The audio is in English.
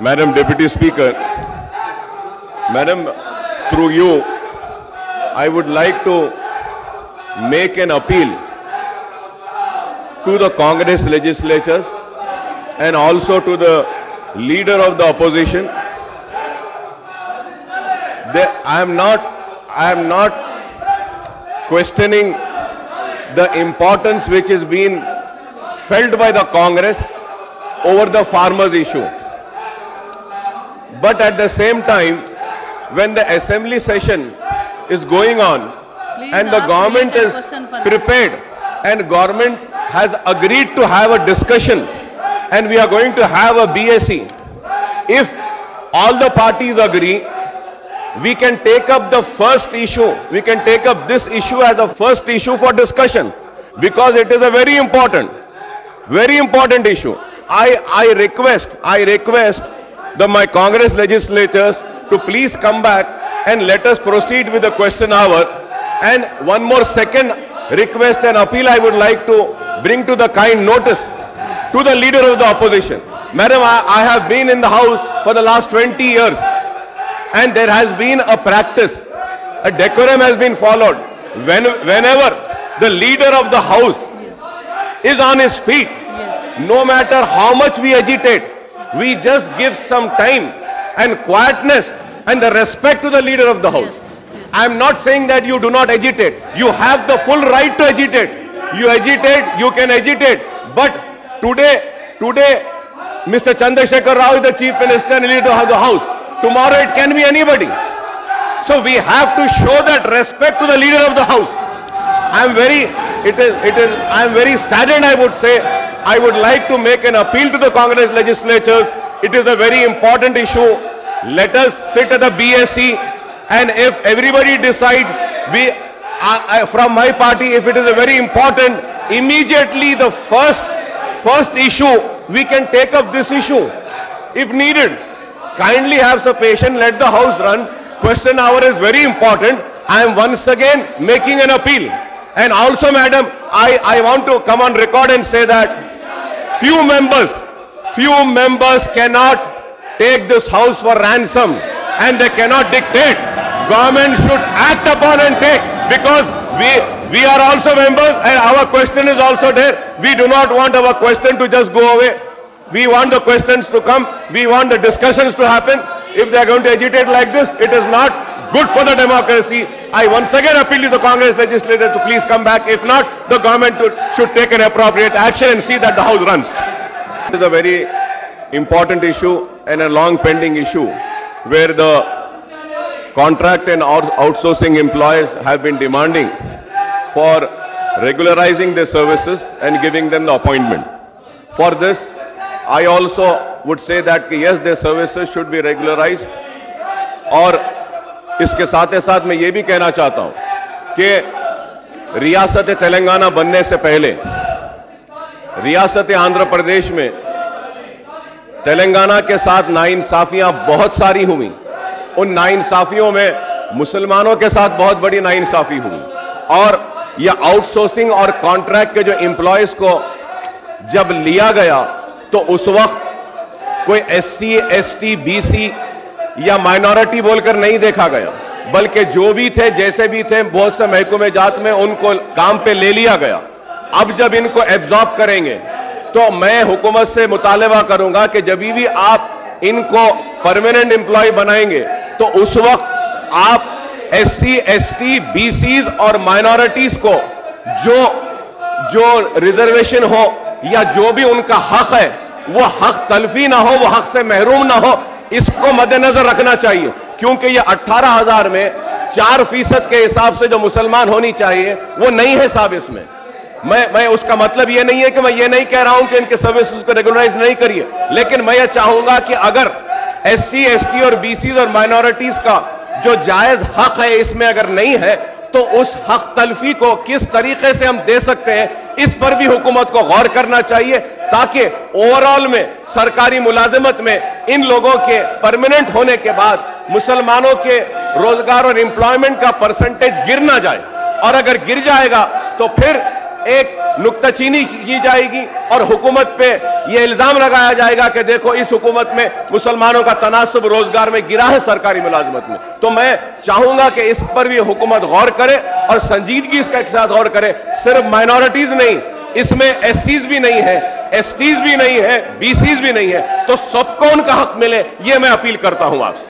Madam Deputy Speaker, Madam, through you, I would like to make an appeal to the Congress legislatures and also to the leader of the opposition. I am not, I am not questioning the importance which is being felt by the Congress over the farmers issue. But at the same time, when the assembly session is going on Please and the government is prepared and government has agreed to have a discussion and we are going to have a BAC, if all the parties agree, we can take up the first issue. We can take up this issue as a first issue for discussion because it is a very important, very important issue. I, I request, I request the my Congress legislators to please come back and let us proceed with the question hour. And one more second request and appeal I would like to bring to the kind notice to the leader of the opposition. Madam, I, I have been in the house for the last 20 years and there has been a practice, a decorum has been followed. When, whenever the leader of the house is on his feet, no matter how much we agitate, we just give some time and quietness and the respect to the leader of the house. I am not saying that you do not agitate. You have the full right to agitate. You agitate, you can agitate. But today, today, Mr. Chandrasekhar Rao is the chief minister and leader of the house. Tomorrow it can be anybody. So we have to show that respect to the leader of the house. I am very, it is, it is, I am very saddened I would say. I would like to make an appeal to the Congress legislatures. It is a very important issue. Let us sit at the BAC and if everybody decides, we, from my party, if it is a very important, immediately the first, first issue, we can take up this issue if needed. Kindly have some patience, let the house run. Question hour is very important. I am once again making an appeal. And also, madam, I, I want to come on record and say that few members, few members cannot take this house for ransom and they cannot dictate. Government should act upon and take because we, we are also members and our question is also there. We do not want our question to just go away. We want the questions to come. We want the discussions to happen. If they are going to agitate like this, it is not good for the democracy. I once again appeal to the Congress legislators to please come back. If not, the government should take an appropriate action and see that the House runs. It is a very important issue and a long pending issue where the contract and outsourcing employees have been demanding for regularizing their services and giving them the appointment. For this, I also would say that کہ yes their services should be regularized. اور اس کے ساتھ ساتھ میں یہ بھی کہنا چاہتا ہوں کہ ریاست تلنگانہ بننے سے پہلے ریاست آندھر پردیش میں تلنگانہ کے ساتھ ناانصافیاں بہت ساری ہوئی ان ناانصافیوں میں مسلمانوں کے ساتھ بہت بڑی ناانصافی ہوئی۔ اور یہ آؤٹ سورسنگ اور کانٹریکٹ کے جو امپلائیز کو جب لیا گیا تو اس وقت کوئی S C S T B C یا مائنورٹی بول کر نہیں دیکھا گیا۔ بلکہ جو بھی تھے، جیسے بھی تھے، بہت سے محکمے جات میں ان کو کام پہ لے لیا گیا۔ اب جب ان کو ایبزارب کریں گے، تو میں حکومت سے مطالبہ کروں گا کہ جب بھی آپ ان کو پرمیننٹ امپلائی بنائیں گے، تو اس وقت آپ S C S T B Cs اور مائنورٹیز کو جو جو ریزرویشن ہو یا جو بھی ان کا حق ہے وہ حق تلفی نہ ہو، وہ حق سے محروم نہ ہو، اس کو مد نظر رکھنا چاہیے۔ کیونکہ یہ اٹھارہ ہزار میں چار فیصد کے حساب سے جو مسلمان ہونی چاہیے، وہ نہیں ہے صاحب اس میں۔ میں میں اس کا مطلب یہ نہیں ہے کہ میں یہ نہیں کہہ رہا ہوں کہ ان کے سروسز کو ریگولرائز نہیں کریے، لیکن میں یہ چاہوں گا کہ اگر ایس سی، ایس ٹی اور بی سیز اور مائنورٹیز کا جو جائز حق ہے اس میں اگر نہیں ہے تو اس حق تلفی کو کس طریقے سے ہم دے سکتے ہیں، اس پر بھی حکومت کو غور کرنا چاہیے تاکہ اوورال میں، سرکاری ملازمت میں ان لوگوں کے پرمننٹ ہونے کے بعد مسلمانوں کے روزگار اور امپلائمنٹ کا پرسنٹیج گر نہ جائے۔ اور اگر گر جائے گا تو پھر ایک نکتہ چینی کی جائے گی اور حکومت پہ یہ الزام لگایا جائے گا کہ دیکھو اس حکومت میں مسلمانوں کا تناسب روزگار میں گرا ہے سرکاری ملازمت میں۔ تو میں چاہوں گا کہ اس پر بھی حکومت غور کرے اور سنجیدگی اس کا ایک ساتھ غور کرے۔ صرف مائنورٹیز نہیں، اس میں ایس سیز بھی نہیں ہے ایس ٹیز بھی نہیں ہے بی سیز بھی نہیں ہے تو سب کو ان کا حق ملے، یہ میں اپیل کرتا ہوں آپ سے۔